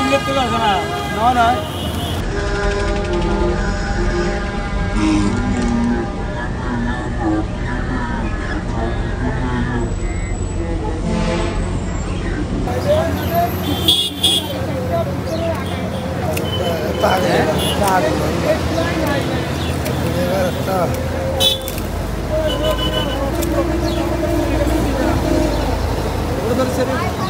실력들어서나 너는 Thank you.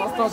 Hasta